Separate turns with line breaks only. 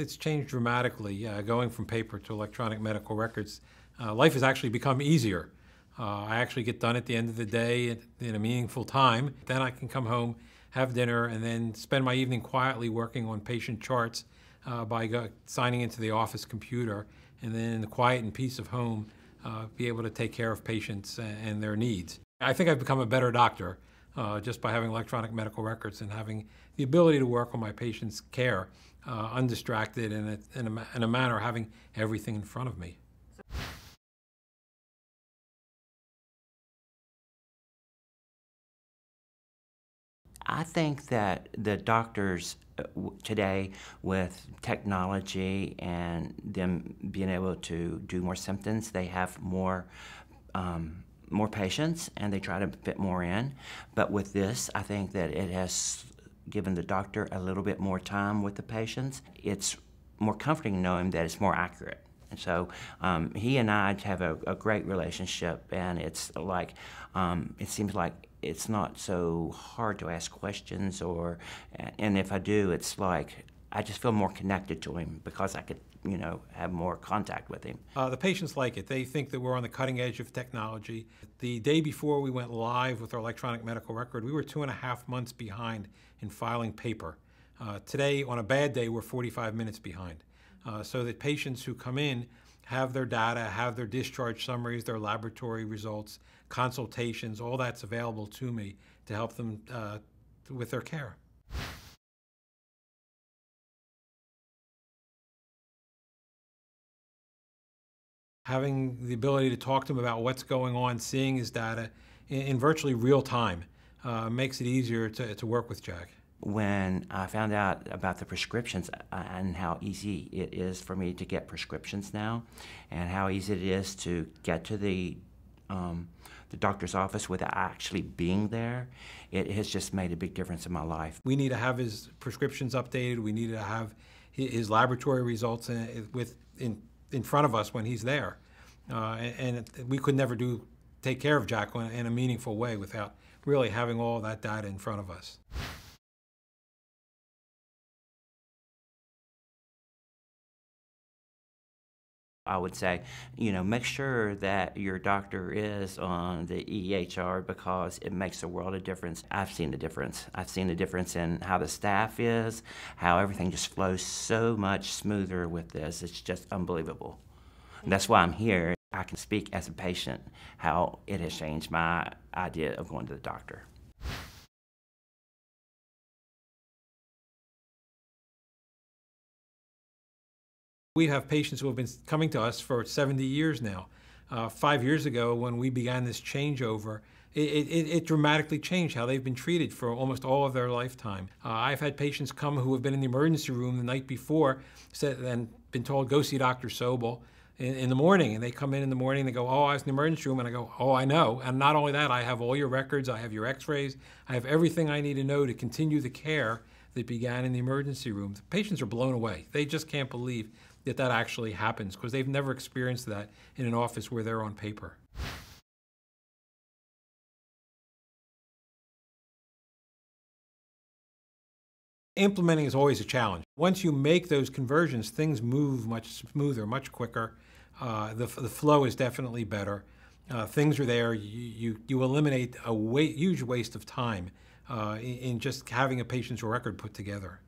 It's changed dramatically, uh, going from paper to electronic medical records. Uh, life has actually become easier. Uh, I actually get done at the end of the day in a meaningful time. Then I can come home, have dinner, and then spend my evening quietly working on patient charts uh, by signing into the office computer, and then in the quiet and peace of home, uh, be able to take care of patients and, and their needs. I think I've become a better doctor uh, just by having electronic medical records and having the ability to work on my patient's care uh, undistracted and in a, in a manner having everything in front of me.
I think that the doctors uh, today, with technology and them being able to do more symptoms, they have more. Um, more patients and they try to fit more in. But with this, I think that it has given the doctor a little bit more time with the patients. It's more comforting knowing that it's more accurate. And so um, he and I have a, a, great relationship, and it's like um, it seems like it's not so hard to ask questions, or and if I do, it's like I just feel more connected to him because I could, you know, have more contact with him.
Uh, the patients like it. They think that we're on the cutting edge of technology. The day before we went live with our electronic medical record, we were two and a half months behind in filing paper. Uh, today, on a bad day, we're 45 minutes behind. Uh, so that patients who come in have their data, have their discharge summaries, their laboratory results, consultations, all that's available to me to help them uh, with their care. Having the ability to talk to him about what's going on, seeing his data in, in virtually real time uh, makes it easier to, to work with Jack.
When I found out about the prescriptions uh, and how easy it is for me to get prescriptions now, and how easy it is to get to the um, the doctor's office without actually being there, it has just made a big difference in my life.
We need to have his prescriptions updated. We need to have his laboratory results in, with in in front of us when he's there. Uh, and, and, we could never do take care of Jack in a meaningful way without really having all that data in front of us.
I would say, you know, make sure that your doctor is on the EHR because it makes a world of difference. I've seen the difference. I've seen the difference in how the staff is, how everything just flows so much smoother with this. It's just unbelievable. And that's why I'm here. I can speak as a patient how it has changed my idea of going to the doctor.
We have patients who have been coming to us for 70 years now. Uh, five years ago, when we began this changeover, it, it, it, dramatically changed how they've been treated for almost all of their lifetime. Uh, I've had patients come who have been in the emergency room the night before said, and been told, go see Dr. Sobel in, in, the morning. And they come in in the morning, and they go, oh, I was in the emergency room. And I go, oh, I know. And not only that, I have all your records, I have your x-rays, I have everything I need to know to continue the care that began in the emergency room. The patients are blown away. They just can't believe that that actually happens because they've never experienced that in an office where they're on paper. Implementing is always a challenge. Once you make those conversions, things move much smoother, much quicker. Uh, the, the flow is definitely better. Uh, things are there. You, you, you eliminate a wa huge waste of time uh, in, in just having a patient's record put together.